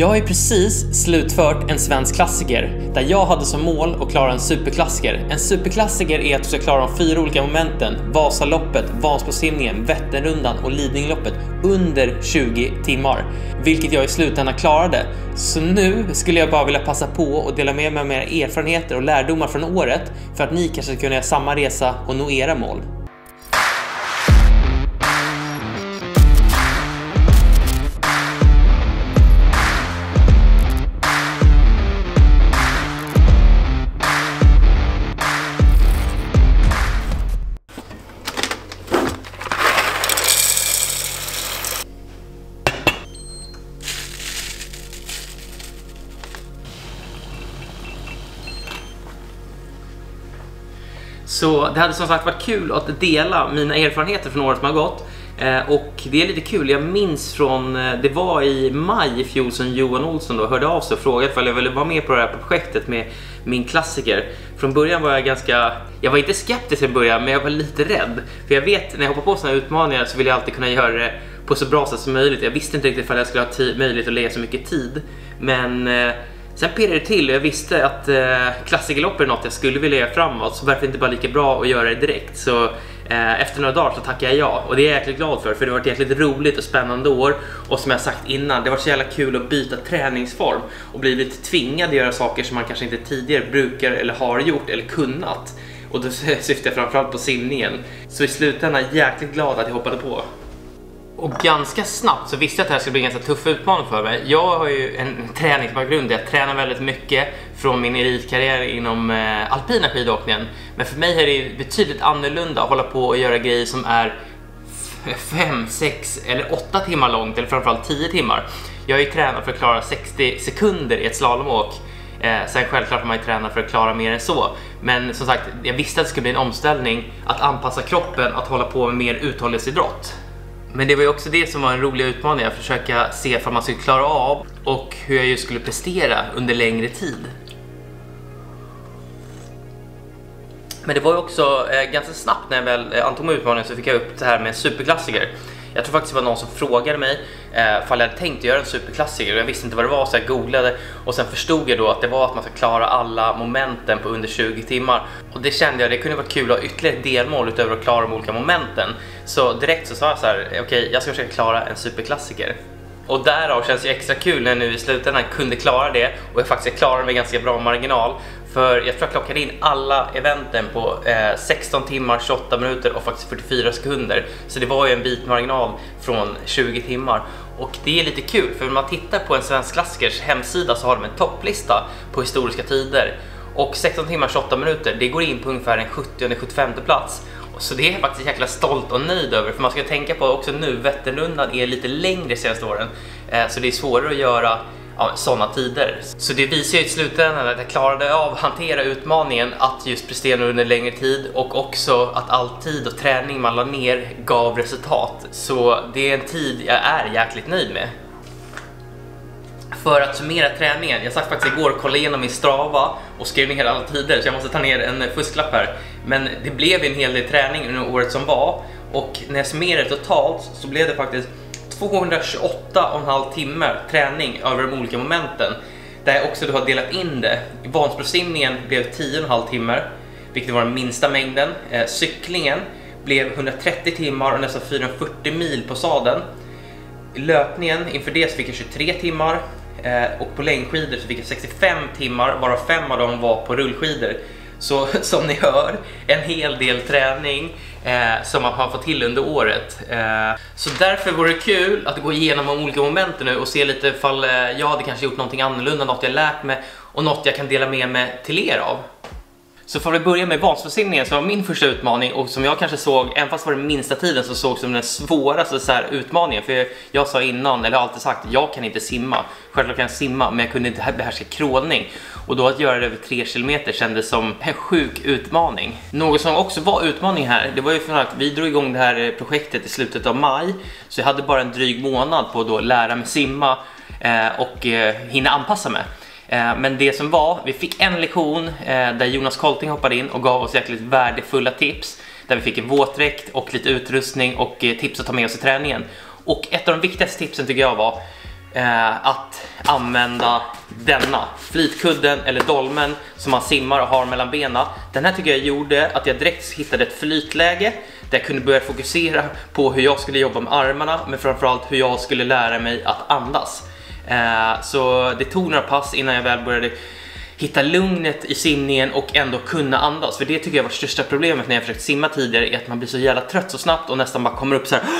Jag har ju precis slutfört en svensk klassiker där jag hade som mål att klara en superklassiker. En superklassiker är att du ska klara de fyra olika momenten Vasaloppet, Vansbrosimningen, Vätternrundan och Lidingöloppet under 20 timmar, vilket jag i slutändan klarade. Så nu skulle jag bara vilja passa på att dela med mig av mina erfarenheter och lärdomar från året för att ni kanske ska kunna göra samma resa och nå era mål. Så det hade som sagt varit kul att dela mina erfarenheter från året som har gått. Eh, och det är lite kul, jag minns från, eh, det var i maj i fjol som Johan Olsson då hörde av sig och frågade ifall jag ville vara med på det här projektet med min klassiker. Från början var jag ganska, jag var inte skeptisk i början men jag var lite rädd. För jag vet när jag hoppar på sådana här utmaningar så vill jag alltid kunna göra det på så bra sätt som möjligt. Jag visste inte riktigt ifall jag skulle ha möjlighet att lägga så mycket tid. Men eh, Sen pirrade det till och jag visste att eh, klassikerlopp är något jag skulle vilja göra framåt så varför inte bara lika bra att göra det direkt. Så eh, efter några dagar så tackade jag ja och det är jag jäkligt glad för för det har varit jäkligt roligt och spännande år och som jag sagt innan, det har varit så jävla kul att byta träningsform och bli lite tvingad att göra saker som man kanske inte tidigare brukar eller har gjort eller kunnat. Och då syftar jag framförallt på simningen. Så i slutändan jäkligt glad att jag hoppade på. Och ganska snabbt så visste jag att det här skulle bli en ganska tuff utmaning för mig. Jag har ju en träningsbakgrund där jag tränar väldigt mycket från min elitkarriär inom eh, alpina skidåkningen. Men för mig är det betydligt annorlunda att hålla på och göra grejer som är 5, 6 eller 8 timmar långt eller framförallt 10 timmar. Jag är ju tränad för att klara 60 sekunder i ett slalomåk. Eh, sen självklart får man ju träna för att klara mer än så. Men som sagt, jag visste att det skulle bli en omställning att anpassa kroppen att hålla på med mer uthållighetsidrott. Men det var ju också det som var en rolig utmaning, att försöka se vad man skulle klara av och hur jag just skulle prestera under längre tid. Men det var ju också eh, ganska snabbt när jag väl eh, antog utmaningen så fick jag upp det här med en superklassiker. Jag tror faktiskt det var någon som frågade mig eh, ifall jag hade tänkt göra en superklassiker och jag visste inte vad det var så jag googlade och sen förstod jag då att det var att man ska klara alla momenten på under 20 timmar. Och det kände jag, det kunde vara kul att ha ytterligare ett delmål utöver att klara de olika momenten. Så direkt så sa jag så här, okej okay, jag ska försöka klara en superklassiker. Och därav känns det extra kul när jag nu i slutändan kunde klara det och jag faktiskt klarade med ganska bra marginal. För jag tror jag klockade in alla eventen på eh, 16 timmar, 28 minuter och faktiskt 44 sekunder. Så det var ju en bit marginal från 20 timmar. Och det är lite kul för när man tittar på en svensk klassikers hemsida så har de en topplista på historiska tider. Och 16 timmar 28 minuter, det går in på ungefär en 70-75 plats. Så det är jag faktiskt jäkla stolt och nöjd över för man ska tänka på också nu, Vätternrundan är lite längre senaste åren. Eh, så det är svårare att göra ja, sådana tider. Så det visar ju i slutändan att jag klarade av att hantera utmaningen att just prestera under längre tid och också att all tid och träning man la ner gav resultat. Så det är en tid jag är jäkligt nöjd med. För att summera träningen, jag satt faktiskt igår och kollade igenom min Strava och skrev ner alla tider så jag måste ta ner en eh, fusklapp här. Men det blev en hel del träning under året som var och när jag summerade totalt så blev det faktiskt 228,5 timmar träning över de olika momenten. Där jag också då har delat in det. Vansbrosimningen blev 10,5 timmar, vilket var den minsta mängden. Eh, cyklingen blev 130 timmar och nästan 440 mil på sadeln. Löpningen, inför det så fick jag 23 timmar eh, och på längdskidor så fick jag 65 timmar, varav 5 av dem var på rullskidor. Så som ni hör, en hel del träning eh, som man har fått till under året. Eh, så därför vore det kul att gå igenom de olika momenten nu och se lite ifall eh, jag hade kanske gjort någonting annorlunda, något jag lärt mig och något jag kan dela med mig till er av. Så för att börja med Vansbrosimningen så var min första utmaning och som jag kanske såg, även fast det var den minsta tiden, så såg som den svåraste så här, utmaningen. För jag sa innan, eller alltid sagt, jag kan inte simma. Självklart kan jag simma, men jag kunde inte behärska krålning. Och då att göra det över 3 km kändes som en sjuk utmaning. Något som också var utmaning här, det var ju för att vi drog igång det här projektet i slutet av maj. Så jag hade bara en dryg månad på att då lära mig simma eh, och eh, hinna anpassa mig. Eh, men det som var, vi fick en lektion eh, där Jonas Kolting hoppade in och gav oss jäkligt värdefulla tips. Där vi fick en våtdräkt och lite utrustning och eh, tips att ta med oss i träningen. Och ett av de viktigaste tipsen tycker jag var att använda denna flitkudden eller dolmen som man simmar och har mellan benen. Den här tycker jag gjorde att jag direkt hittade ett flytläge där jag kunde börja fokusera på hur jag skulle jobba med armarna men framförallt hur jag skulle lära mig att andas. Eh, så det tog några pass innan jag väl började hitta lugnet i simningen och ändå kunna andas. För det tycker jag var största problemet när jag försökt simma tidigare är att man blir så jävla trött så snabbt och nästan bara kommer upp så här.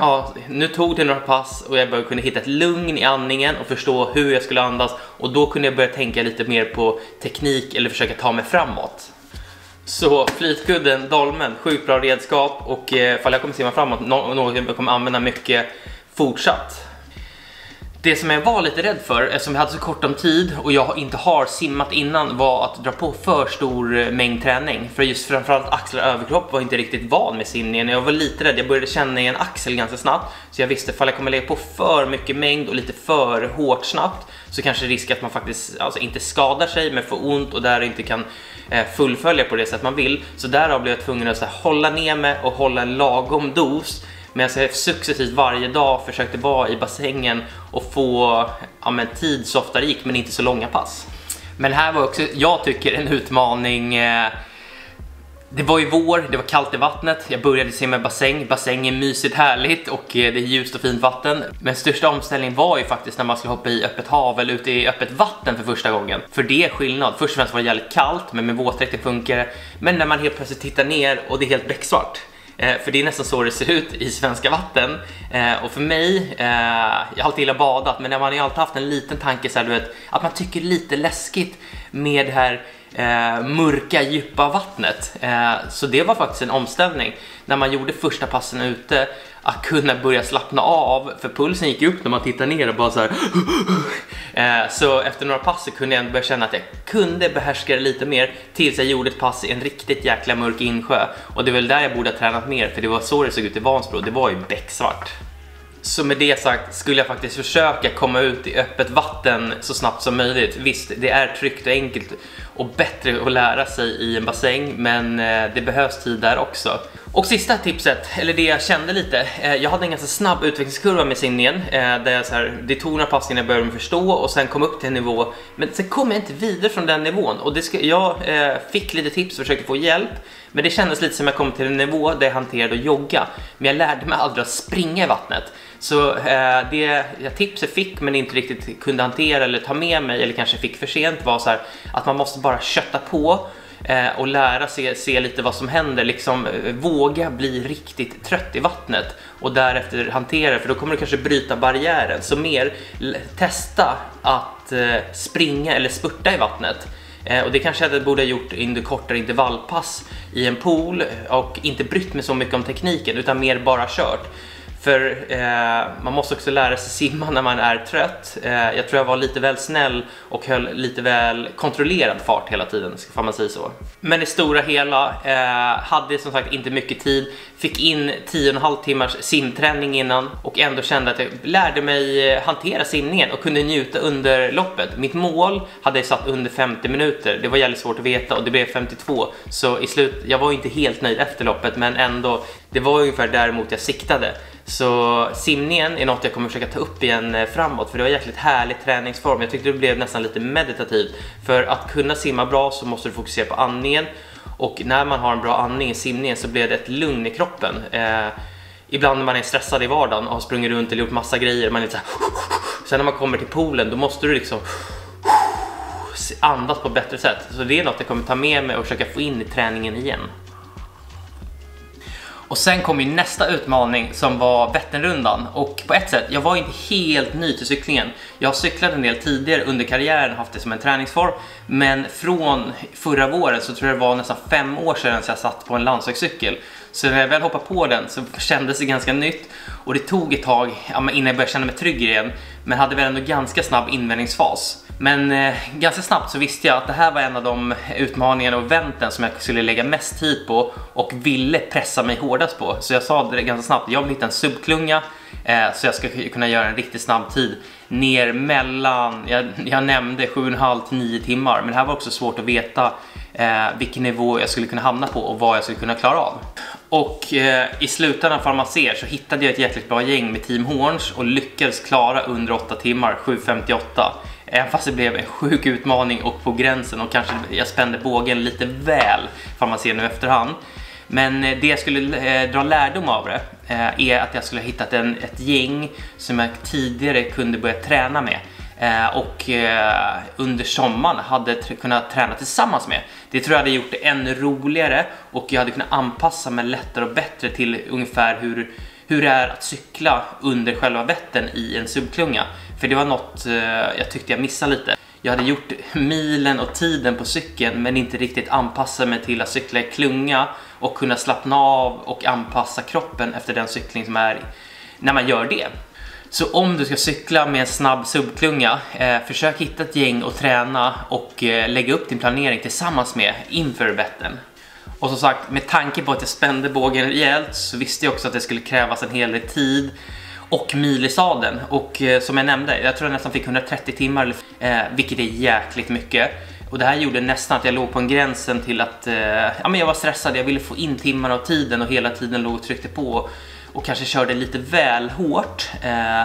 Ja, nu tog det några pass och jag började kunna hitta ett lugn i andningen och förstå hur jag skulle andas och då kunde jag börja tänka lite mer på teknik eller försöka ta mig framåt. Så flytkudden, dolmen, sjukt bra redskap och eh, ifall jag kommer simma framåt, något jag kommer använda mycket fortsatt. Det som jag var lite rädd för, eftersom jag hade så kort om tid och jag inte har simmat innan, var att dra på för stor eh, mängd träning. För just framförallt axlar och överkropp var inte riktigt van med simningen. Jag var lite rädd, jag började känna i en axel ganska snabbt. Så jag visste ifall jag kommer lägga på för mycket mängd och lite för hårt snabbt så kanske risk att man faktiskt alltså, inte skadar sig men får ont och där inte kan eh, fullfölja på det sätt man vill. Så därav blev jag tvungen att så här, hålla ner mig och hålla en lagom dos men jag successivt varje dag försökte vara i bassängen och få ja, men, tid så ofta det gick, men inte så långa pass. Men här var också, jag tycker, en utmaning. Eh, det var ju vår, det var kallt i vattnet, jag började simma i bassäng. Bassäng är mysigt härligt och eh, det är ljust och fint vatten. Men största omställningen var ju faktiskt när man skulle hoppa i öppet hav eller ute i öppet vatten för första gången. För det är skillnad. Först och främst var det jävligt kallt, men med våtdräkten funkar det. Men när man helt plötsligt tittar ner och det är helt becksvart. Eh, för det är nästan så det ser ut i svenska vatten. Eh, och för mig, eh, jag har alltid gillat badat, men man har ju alltid haft en liten tanke så här, du vet, att man tycker lite läskigt med det här eh, mörka, djupa vattnet. Eh, så det var faktiskt en omställning. När man gjorde första passen ute att kunna börja slappna av, för pulsen gick upp när man tittade ner och bara så här. Eh, så efter några pass så kunde jag ändå börja känna att jag kunde behärska det lite mer tills jag gjorde ett pass i en riktigt jäkla mörk insjö. Och det är väl där jag borde ha tränat mer, för det var så det såg ut i Vansbro, det var ju becksvart. Så med det sagt skulle jag faktiskt försöka komma ut i öppet vatten så snabbt som möjligt. Visst, det är tryggt och enkelt och bättre att lära sig i en bassäng, men eh, det behövs tid där också. Och sista tipset, eller det jag kände lite, eh, jag hade en ganska snabb utvecklingskurva med simningen eh, där jag så här, det tog några pass innan jag började förstå och sen kom upp till en nivå, men sen kom jag inte vidare från den nivån. Och det ska, jag eh, fick lite tips och försökte få hjälp, men det kändes lite som jag kom till en nivå där jag hanterade att jogga, men jag lärde mig aldrig att springa i vattnet. Så eh, det jag tipset fick men inte riktigt kunde hantera eller ta med mig eller kanske fick för sent var så här, att man måste bara kötta på eh, och lära sig se lite vad som händer, liksom eh, våga bli riktigt trött i vattnet och därefter hantera för då kommer du kanske bryta barriären. Så mer testa att eh, springa eller spurta i vattnet. Eh, och det kanske jag borde ha gjort under kortare intervallpass i en pool och inte brytt mig så mycket om tekniken utan mer bara kört. För eh, man måste också lära sig simma när man är trött. Eh, jag tror jag var lite väl snäll och höll lite väl kontrollerad fart hela tiden, får man säga så. Men i stora hela eh, hade som sagt inte mycket tid, fick in 10,5 timmars simträning innan och ändå kände att jag lärde mig eh, hantera simningen och kunde njuta under loppet. Mitt mål hade jag satt under 50 minuter. Det var jävligt svårt att veta och det blev 52. Så i slut, jag var inte helt nöjd efter loppet men ändå, det var ungefär däremot jag siktade. Så simningen är något jag kommer försöka ta upp igen eh, framåt för det var jäkligt härlig träningsform. Jag tyckte det blev nästan lite meditativt. För att kunna simma bra så måste du fokusera på andningen och när man har en bra andning i simningen så blir det ett lugn i kroppen. Eh, ibland när man är stressad i vardagen och har sprungit runt eller gjort massa grejer, man är så här, Sen när man kommer till poolen då måste du liksom andas på ett bättre sätt. Så det är något jag kommer ta med mig och försöka få in i träningen igen. Och sen kom ju nästa utmaning som var Vätternrundan och på ett sätt, jag var inte helt ny till cyklingen. Jag har cyklat en del tidigare under karriären, haft det som en träningsform, men från förra våren så tror jag det var nästan fem år sedan jag satt på en landsvägscykel. Så när jag väl hoppade på den så kändes det ganska nytt och det tog ett tag innan jag började känna mig trygg igen, men hade väl ändå ganska snabb invändningsfas. Men eh, ganska snabbt så visste jag att det här var en av de utmaningarna och eventen som jag skulle lägga mest tid på och ville pressa mig hårdast på. Så jag sa det ganska snabbt, jag vill hitta en subklunga eh, så jag ska kunna göra en riktigt snabb tid ner mellan, jag, jag nämnde 7,5 till 9 timmar, men det här var också svårt att veta eh, vilken nivå jag skulle kunna hamna på och vad jag skulle kunna klara av. Och eh, i slutändan för man ser så hittade jag ett jäkligt bra gäng med Team Horns och lyckades klara under 8 timmar, 7.58. Även fast det blev en sjuk utmaning och på gränsen och kanske jag spände bågen lite väl, för man ser nu efterhand. Men eh, det jag skulle eh, dra lärdom av det eh, är att jag skulle ha hittat en, ett gäng som jag tidigare kunde börja träna med Eh, och eh, under sommaren hade kunnat träna tillsammans med. Det tror jag hade gjort det ännu roligare och jag hade kunnat anpassa mig lättare och bättre till ungefär hur, hur det är att cykla under själva Vättern i en subklunga. För det var något eh, jag tyckte jag missade lite. Jag hade gjort milen och tiden på cykeln men inte riktigt anpassat mig till att cykla i klunga och kunna slappna av och anpassa kroppen efter den cykling som är när man gör det. Så om du ska cykla med en snabb subklunga, eh, försök hitta ett gäng och träna och eh, lägga upp din planering tillsammans med inför Vättern. Och som sagt, med tanke på att jag spände bågen rejält så visste jag också att det skulle krävas en hel del tid och mil i sadeln. Och eh, som jag nämnde, jag tror jag nästan fick 130 timmar, eh, vilket är jäkligt mycket. Och det här gjorde nästan att jag låg på en gränsen till att eh, ja, men jag var stressad, jag ville få in timmar av tiden och hela tiden låg och tryckte på och kanske körde lite väl hårt. Eh,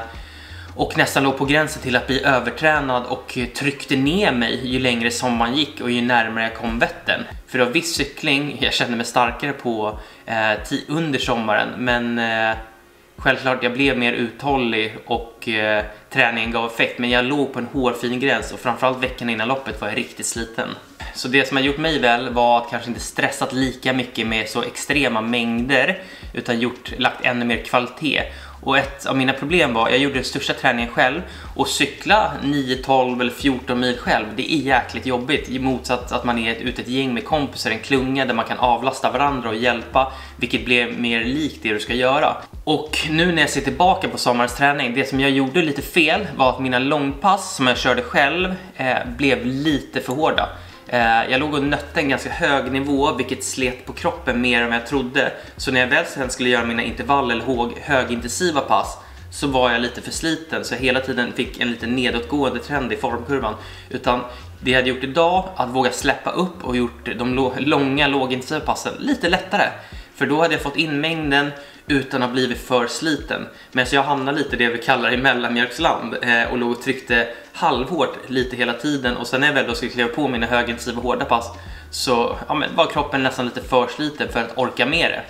och nästan låg på gränsen till att bli övertränad och tryckte ner mig ju längre sommaren gick och ju närmare jag kom Vättern. För det var viss cykling jag kände mig starkare på eh, under sommaren men eh, Självklart, jag blev mer uthållig och eh, träningen gav effekt, men jag låg på en hårfin gräns och framförallt veckan innan loppet var jag riktigt sliten. Så det som har gjort mig väl var att kanske inte stressat lika mycket med så extrema mängder, utan gjort, lagt ännu mer kvalitet. Och ett av mina problem var, jag gjorde den största träningen själv och cykla 9, 12 eller 14 mil själv, det är jäkligt jobbigt i motsats att man är ute ett gäng med kompisar, en klunga där man kan avlasta varandra och hjälpa, vilket blir mer likt det du ska göra. Och nu när jag ser tillbaka på sommarens träning, det som jag gjorde lite fel var att mina långpass som jag körde själv eh, blev lite för hårda. Eh, jag låg och nötte en ganska hög nivå vilket slet på kroppen mer än vad jag trodde. Så när jag väl sen skulle göra mina intervall eller högintensiva pass så var jag lite för sliten så jag hela tiden fick en lite nedåtgående trend i formkurvan. Utan det jag hade gjort idag, att våga släppa upp och gjort de långa lågintensiva passen lite lättare. För då hade jag fått in mängden utan att ha blivit för sliten. Men så jag hamnade lite i det vi kallar i mellanmjölksland eh, och låg och tryckte halvhårt lite hela tiden och sen när jag väl då skulle kliva på mina högintensiva hårda pass så ja, men var kroppen nästan lite för sliten för att orka med det.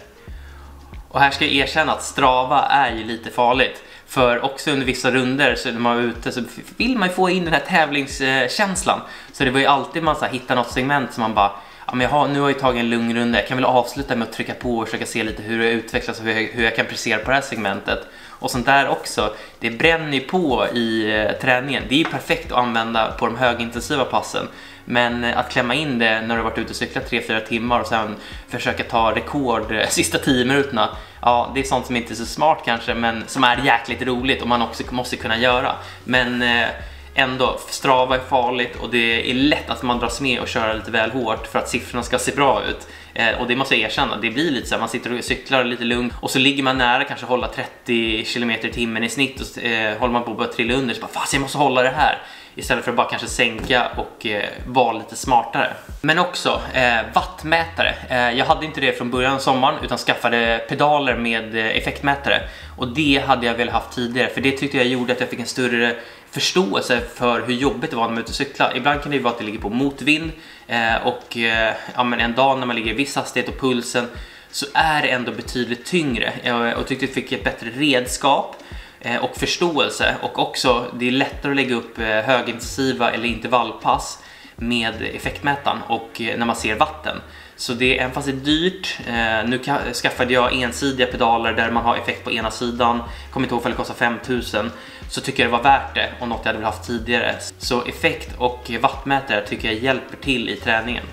Och här ska jag erkänna att strava är ju lite farligt. För också under vissa runder så när man var ute så vill man ju få in den här tävlingskänslan. Så det var ju alltid man så här, hittar något segment som man bara ja, men jag har, nu har jag tagit en lugn runda, jag kan väl avsluta med att trycka på och försöka se lite hur det utvecklas och hur jag, hur jag kan prestera på det här segmentet. Och sånt där också, det bränner ju på i eh, träningen. Det är ju perfekt att använda på de högintensiva passen. Men eh, att klämma in det när du varit ute och cyklat 3-4 timmar och sen försöka ta rekord eh, sista 10 minuterna, ja det är sånt som inte är så smart kanske men som är jäkligt roligt och man också måste kunna göra. Men eh, ändå, Strava är farligt och det är lätt att man dras med och kör lite väl hårt för att siffrorna ska se bra ut. Eh, och det måste jag erkänna, det blir lite så här, man sitter och cyklar lite lugnt och så ligger man nära kanske hålla 30 km i timmen i snitt och eh, håller man på att börja trilla under så bara fast jag måste hålla det här istället för att bara kanske sänka och eh, vara lite smartare. Men också eh, wattmätare. Eh, jag hade inte det från början av sommaren utan skaffade pedaler med eh, effektmätare och det hade jag väl haft tidigare för det tyckte jag gjorde att jag fick en större förståelse för hur jobbigt det var när man är ute och cyklade. Ibland kan det ju vara att det ligger på motvind eh, och eh, ja, men en dag när man ligger i viss hastighet och pulsen så är det ändå betydligt tyngre eh, Jag, jag tyckte jag fick ett bättre redskap eh, och förståelse och också det är lättare att lägga upp eh, högintensiva eller intervallpass med effektmätaren och eh, när man ser vatten. Så det, även fast det är dyrt, eh, nu skaffade jag ensidiga pedaler där man har effekt på ena sidan, kommer inte ihåg om det kostar 5000, så tycker jag det var värt det och något jag hade velat haft tidigare. Så effekt och wattmätare tycker jag hjälper till i träningen.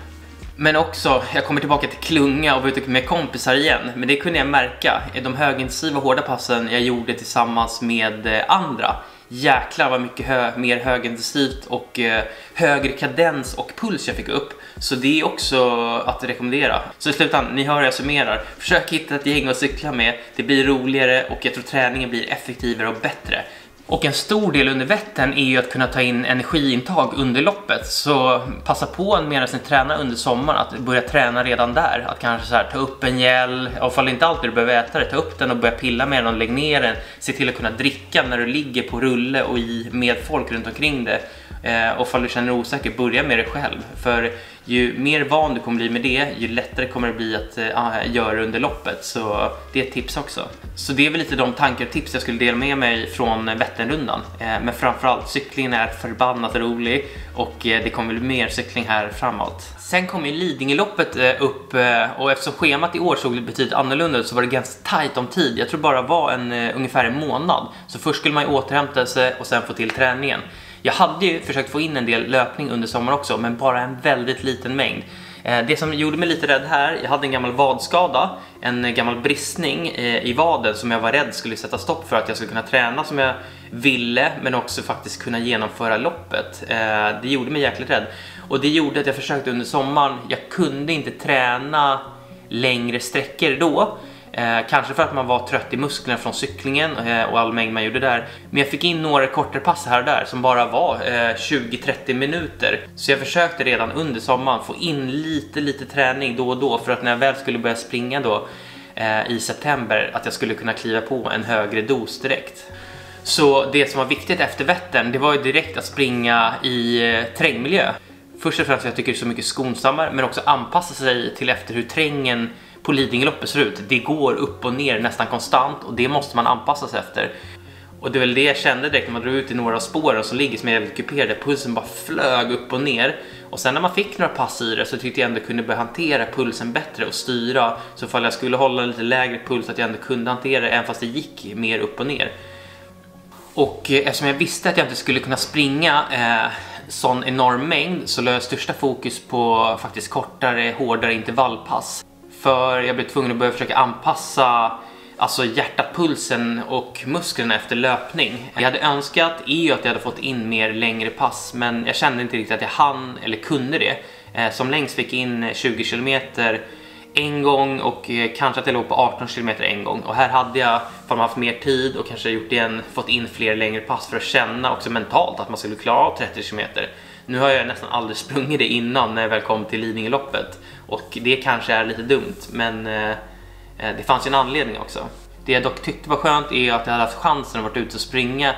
Men också, jag kommer tillbaka till klunga och vara ute med kompisar igen, men det kunde jag märka. De högintensiva hårda passen jag gjorde tillsammans med eh, andra jäklar vad mycket hö mer högintensivt och eh, högre kadens och puls jag fick upp. Så det är också att rekommendera. Så i slutändan, ni hör hur jag summerar. Försök hitta ett gäng att cykla med, det blir roligare och jag tror träningen blir effektivare och bättre. Och en stor del under Vättern är ju att kunna ta in energiintag under loppet. Så passa på medan ni tränar under sommaren att börja träna redan där. Att kanske så här, ta upp en gel, och fall inte alltid du behöver äta det, ta upp den och börja pilla med den och lägg ner den. Se till att kunna dricka när du ligger på rulle och i, med folk runt omkring det. Eh, och fall du känner dig osäker, börja med det själv. För ju mer van du kommer bli med det, ju lättare kommer det bli att äh, göra under loppet. Så det är ett tips också. Så det är väl lite de tankar och tips jag skulle dela med mig från Vätternrundan. Äh, men framförallt, cyklingen är förbannat rolig och äh, det kommer bli mer cykling här framåt. Sen kom ju Lidingöloppet upp och eftersom schemat i år såg betydligt annorlunda ut så var det ganska tight om tid. Jag tror bara var en, ungefär en månad. Så först skulle man ju återhämta sig och sen få till träningen. Jag hade ju försökt få in en del löpning under sommaren också, men bara en väldigt liten mängd. Eh, det som gjorde mig lite rädd här, jag hade en gammal vadskada, en gammal bristning eh, i vaden som jag var rädd skulle sätta stopp för att jag skulle kunna träna som jag ville, men också faktiskt kunna genomföra loppet. Eh, det gjorde mig jäkligt rädd. Och det gjorde att jag försökte under sommaren, jag kunde inte träna längre sträckor då. Eh, kanske för att man var trött i musklerna från cyklingen eh, och all mängd man gjorde där. Men jag fick in några kortare pass här och där som bara var eh, 20-30 minuter. Så jag försökte redan under sommaren få in lite, lite träning då och då för att när jag väl skulle börja springa då eh, i september att jag skulle kunna kliva på en högre dos direkt. Så det som var viktigt efter Vättern, det var ju direkt att springa i eh, terrängmiljö. Först och främst för att jag tycker det är så mycket skonsammare, men också anpassa sig till efter hur trängen på Lidingöloppet ser ut. Det går upp och ner nästan konstant och det måste man anpassa sig efter. Och det är väl det jag kände direkt när man drog ut i några av spåren som ligger som är jävligt kuperade. Pulsen bara flög upp och ner. Och sen när man fick några pass i det så tyckte jag ändå kunde börja hantera pulsen bättre och styra. Så ifall jag skulle hålla lite lägre puls att jag ändå kunde hantera det även fast det gick mer upp och ner. Och eh, eftersom jag visste att jag inte skulle kunna springa eh, sån enorm mängd så lade jag största fokus på faktiskt kortare, hårdare intervallpass. För jag blev tvungen att börja försöka anpassa alltså hjärtapulsen och musklerna efter löpning. Jag hade önskat är ju att jag hade fått in mer längre pass men jag kände inte riktigt att jag hann eller kunde det. Eh, som längst fick jag in 20 kilometer en gång och eh, kanske att jag låg på 18 kilometer en gång. Och här hade jag, för man haft mer tid och kanske gjort igen, fått in fler längre pass för att känna också mentalt att man skulle klara av 30 kilometer. Nu har jag nästan aldrig sprungit det innan när jag väl kom till Lidingöloppet och det kanske är lite dumt men eh, det fanns ju en anledning också. Det jag dock tyckte var skönt är att jag hade haft chansen att vara ute och springa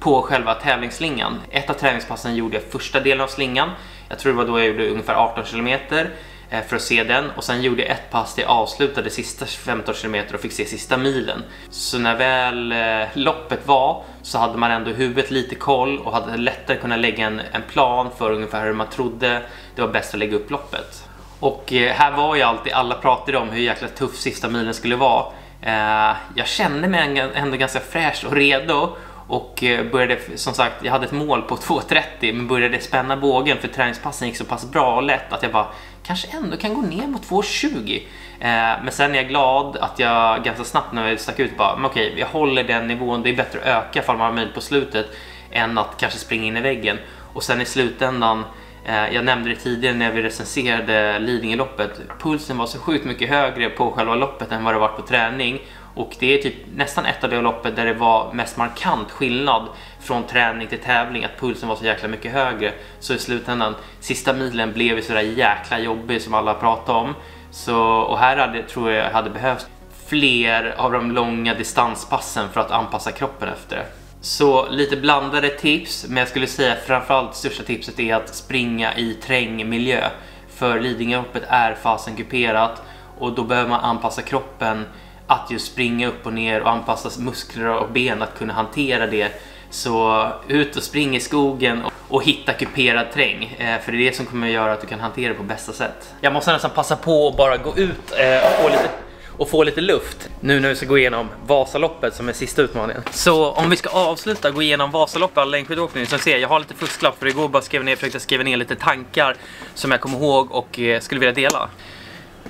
på själva tävlingsslingan. Ett av träningspassen gjorde jag första delen av slingan. Jag tror det var då jag gjorde ungefär 18 kilometer Eh, för att se den och sen gjorde jag ett pass där jag avslutade sista 15 km och fick se sista milen. Så när väl eh, loppet var så hade man ändå huvudet lite koll och hade lättare kunnat lägga en, en plan för ungefär hur man trodde det var bäst att lägga upp loppet. Och eh, här var ju alltid, alla pratade om hur jäkla tuff sista milen skulle vara. Eh, jag kände mig ändå ganska fräsch och redo och eh, började, som sagt, jag hade ett mål på 2.30 men började spänna bågen för träningspassen gick så pass bra och lätt att jag bara kanske ändå kan gå ner mot 2,20. Eh, men sen är jag glad att jag ganska snabbt när jag stack ut bara, men okej, jag håller den nivån. Det är bättre att öka ifall man har möjlighet på slutet än att kanske springa in i väggen. Och sen i slutändan, eh, jag nämnde det tidigare när vi recenserade Lidingöloppet, pulsen var så sjukt mycket högre på själva loppet än vad det varit på träning. Och det är typ nästan ett av de loppet där det var mest markant skillnad från träning till tävling, att pulsen var så jäkla mycket högre. Så i slutändan, sista milen blev ju sådär jäkla jobbig som alla pratade om. Så, och här hade, tror jag hade behövt fler av de långa distanspassen för att anpassa kroppen efter. Så lite blandade tips, men jag skulle säga framförallt största tipset är att springa i trängmiljö. För Lidingöloppet är fasen kuperat och då behöver man anpassa kroppen att just springa upp och ner och anpassa muskler och ben att kunna hantera det. Så ut och spring i skogen och, hitta kuperad terräng. Eh, för det är det som kommer att göra att du kan hantera det på bästa sätt. Jag måste nästan passa på att bara gå ut eh, och få lite och få lite luft nu när vi ska gå igenom Vasaloppet som är sista utmaningen. Så om vi ska avsluta gå igenom Vasaloppet, all längdskidåkning, så ser jag har lite fusklapp för igår bara skrev ner, försökte skriva ner lite tankar som jag kommer ihåg och eh, skulle vilja dela.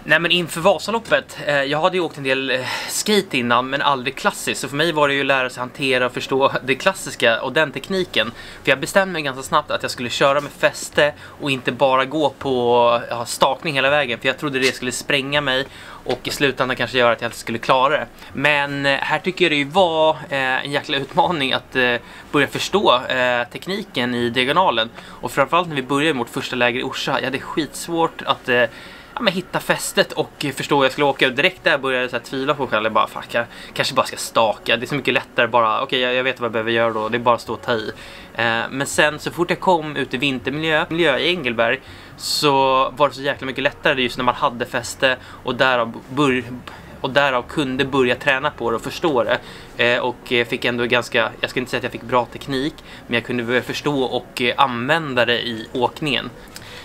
Nej men inför Vasaloppet, eh, jag hade ju åkt en del eh, skate innan men aldrig klassiskt. Så för mig var det ju att lära sig hantera och förstå det klassiska och den tekniken. För jag bestämde mig ganska snabbt att jag skulle köra med fäste och inte bara gå på ja, stakning hela vägen. För jag trodde det skulle spränga mig och i slutändan kanske göra att jag inte skulle klara det. Men eh, här tycker jag det ju var eh, en jäkla utmaning att eh, börja förstå eh, tekniken i diagonalen. Och framförallt när vi började mot första läger i Orsa, jag hade skitsvårt att eh, ja, men hitta fästet och förstå hur jag skulle åka. Och direkt där började jag så här, tvivla på mig själv. Jag bara, fuck, jag kanske bara ska staka. Det är så mycket lättare bara, okej okay, jag, jag, vet vad jag behöver göra då. Det är bara att stå och ta i. Eh, men sen så fort jag kom ut i vintermiljö, miljö i Engelberg, så var det så jäkla mycket lättare just när man hade fäste och därav bör och därav kunde börja träna på det och förstå det. Eh, och eh, fick ändå ganska, jag ska inte säga att jag fick bra teknik, men jag kunde börja förstå och eh, använda det i åkningen.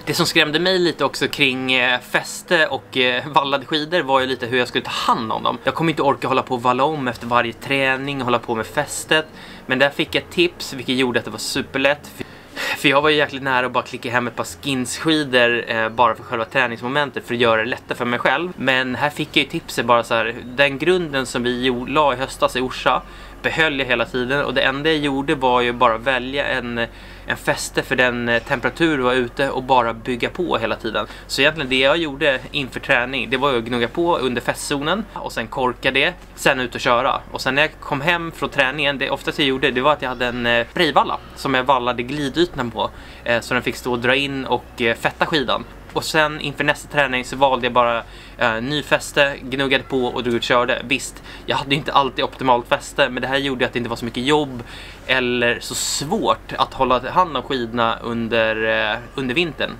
Det som skrämde mig lite också kring eh, fäste och eh, vallade skidor var ju lite hur jag skulle ta hand om dem. Jag kommer inte orka hålla på och valla om efter varje träning och hålla på med fästet. Men där fick jag ett tips vilket gjorde att det var superlätt. För jag var ju jäkligt nära att bara klicka hem ett par skinsskidor eh, bara för själva träningsmomentet för att göra det lättare för mig själv. Men här fick jag ju tipset bara så här, den grunden som vi la i höstas i Orsa behöll jag hela tiden och det enda jag gjorde var ju bara välja en, en fäste för den eh, temperatur du var ute och bara bygga på hela tiden. Så egentligen det jag gjorde inför träning det var att gnugga på under fästzonen och sen korka det, sen ut och köra. Och sen när jag kom hem från träningen, det oftast jag gjorde det var att jag hade en eh, sprayvalla som jag vallade glidytan på eh, så den fick stå och dra in och fetta skidan. Och sen inför nästa träning så valde jag bara eh, ny fäste, gnuggade på och drog ut och körde. Visst, jag hade inte alltid optimalt fäste, men det här gjorde att det inte var så mycket jobb eller så svårt att hålla hand om skidorna under, eh, under vintern.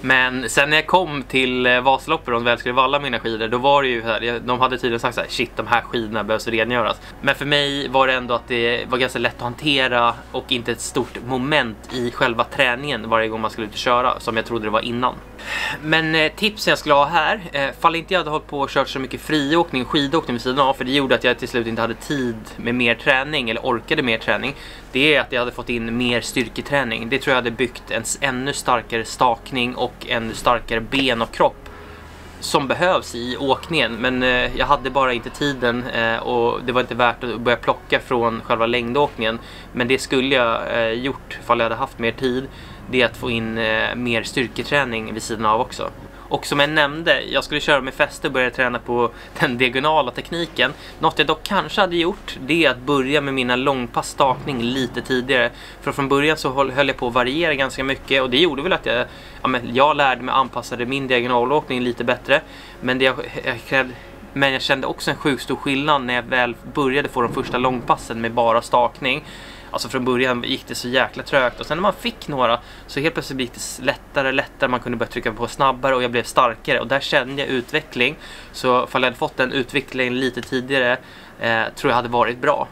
Men sen när jag kom till eh, Vasaloppet och de väl skulle valla mina skidor, då var det ju här, de hade tydligen sagt så här, shit de här skidorna behövs rengöras. Men för mig var det ändå att det var ganska lätt att hantera och inte ett stort moment i själva träningen varje gång man skulle ut och köra som jag trodde det var innan. Men eh, tipsen jag skulle ha här, eh, fall inte jag hade hållit på och kört så mycket friåkning och skidåkning vid sidan av, för det gjorde att jag till slut inte hade tid med mer träning eller orkade mer träning. Det är att jag hade fått in mer styrketräning. Det tror jag hade byggt en ännu starkare stakning och och ännu starkare ben och kropp som behövs i åkningen. Men eh, jag hade bara inte tiden eh, och det var inte värt att börja plocka från själva längdåkningen. Men det skulle jag eh, gjort ifall jag hade haft mer tid. Det är att få in eh, mer styrketräning vid sidan av också. Och som jag nämnde, jag skulle köra med fäste och börja träna på den diagonala tekniken. Något jag dock kanske hade gjort, det är att börja med mina långpass stakning lite tidigare. För från början så höll jag på att variera ganska mycket och det gjorde väl att jag, ja, men jag lärde mig anpassa min diagonalåkning lite bättre. Men, det jag, jag, men jag kände också en sjukt stor skillnad när jag väl började få de första långpassen med bara stakning. Alltså från början gick det så jäkla trögt och sen när man fick några så helt plötsligt gick det lättare och lättare. Man kunde börja trycka på snabbare och jag blev starkare och där kände jag utveckling. Så ifall jag hade fått den utvecklingen lite tidigare eh, tror jag hade varit bra.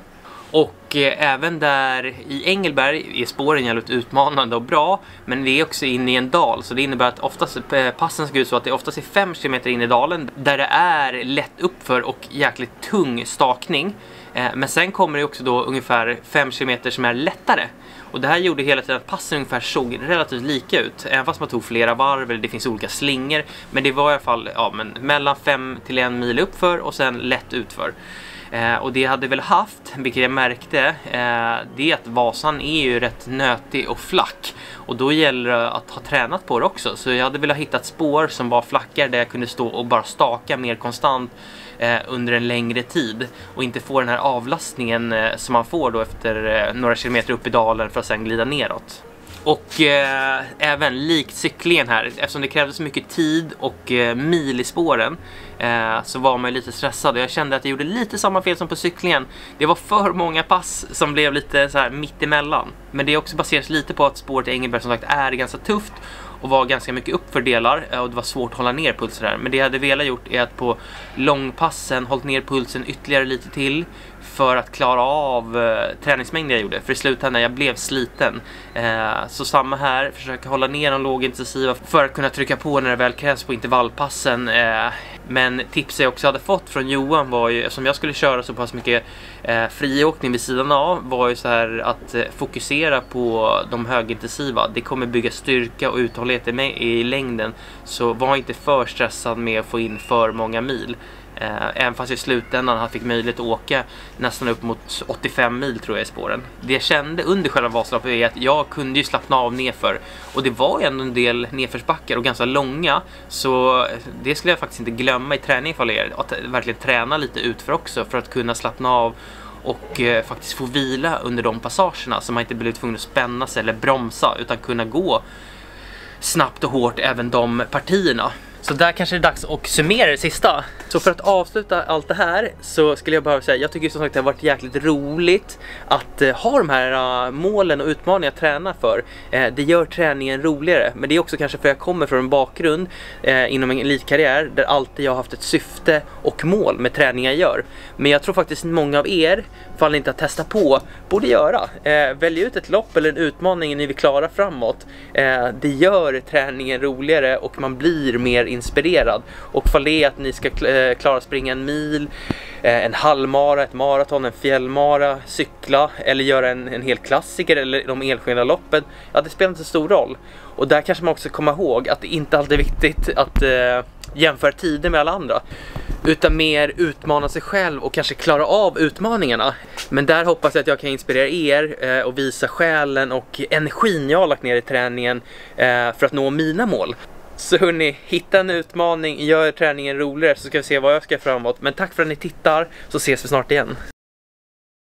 Och eh, även där i Engelberg är spåren jävligt utmanande och bra. Men det är också inne i en dal så det innebär att oftast eh, passen ska ut så att det oftast är 5 km in i dalen där det är lätt uppför och jäkligt tung stakning. Eh, men sen kommer det också då ungefär 5 km som är lättare. Och det här gjorde hela tiden att passen ungefär såg relativt lika ut. Även fast man tog flera varv eller det finns olika slingor. Men det var i alla fall ja, men mellan 5 till 1 mil uppför och sen lätt utför. Eh, och det jag hade väl haft, vilket jag märkte, eh, det är att Vasan är ju rätt nötig och flack. Och då gäller det att ha tränat på det också. Så jag hade velat hitta ett spår som var flackare där jag kunde stå och bara staka mer konstant Eh, under en längre tid och inte få den här avlastningen eh, som man får då efter eh, några kilometer upp i dalen för att sen glida neråt. Och eh, även likt cyklingen här, eftersom det krävdes mycket tid och eh, mil i spåren eh, så var man lite stressad och jag kände att jag gjorde lite samma fel som på cyklingen. Det var för många pass som blev lite så här mittemellan. Men det är också baserat lite på att spåret i Engelberg som sagt är ganska tufft och var ganska mycket uppför delar eh, och det var svårt att hålla ner pulsen där. Men det jag hade velat gjort är att på långpassen hållit ner pulsen ytterligare lite till för att klara av eh, träningsmängden jag gjorde. För i slutändan jag blev sliten. Eh, så samma här, försöka hålla ner de lågintensiva för att kunna trycka på när det väl krävs på intervallpassen. Eh, men tipset jag också hade fått från Johan var ju, eftersom jag skulle köra så pass mycket eh, friåkning vid sidan av, var ju så här att eh, fokusera på de högintensiva. Det kommer bygga styrka och uthållighet i, i längden. Så var inte för stressad med att få in för många mil. Eh, även fast i slutändan han fick möjlighet att åka nästan upp mot 85 mil tror jag i spåren. Det jag kände under själva Vasaloppet är att jag kunde ju slappna av nedför. och det var ju ändå en del nedförsbackar och ganska långa så det skulle jag faktiskt inte glömma i träning för er. Att verkligen träna lite utför också för att kunna slappna av och eh, faktiskt få vila under de passagerna så man inte blir tvungen att spänna sig eller bromsa utan kunna gå snabbt och hårt även de partierna. Så där kanske det är dags att summera det sista. Så för att avsluta allt det här så skulle jag bara säga, jag tycker som sagt det har varit jäkligt roligt att eh, ha de här eh, målen och utmaningarna att träna för. Eh, det gör träningen roligare, men det är också kanske för att jag kommer från en bakgrund inom en elitkarriär där alltid jag har haft ett syfte och mål med träningen jag gör. Men jag tror faktiskt många av er, fall ni inte har testat på, borde göra. välj ut ett lopp eller en utmaning ni vill klara framåt. det gör träningen roligare och man blir mer inspirerad. Och fall det är att ni ska eh, klara att springa en mil, eh, en halvmara, ett maraton, en fjällmara, cykla eller göra en, en hel klassiker eller de enskilda loppen. Ja, det spelar inte så stor roll. Och där kanske man också kommer komma ihåg att det inte alltid är viktigt att eh, jämföra tider med alla andra utan mer utmana sig själv och kanske klara av utmaningarna. Men där hoppas jag att jag kan inspirera er eh, och visa själen och energin jag har lagt ner i träningen för att nå mina mål. Så hörni, hitta en utmaning, gör träningen roligare så ska vi se vad jag ska framåt. Men tack för att ni tittar så ses vi snart igen.